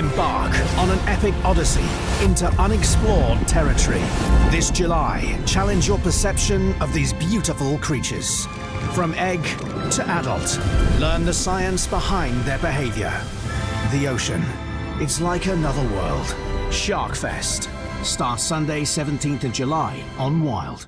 Embark on an epic odyssey into unexplored territory. This July, challenge your perception of these beautiful creatures. From egg to adult, learn the science behind their behavior. The ocean. It's like another world. Sharkfest, Starts Sunday, 17th of July on Wild.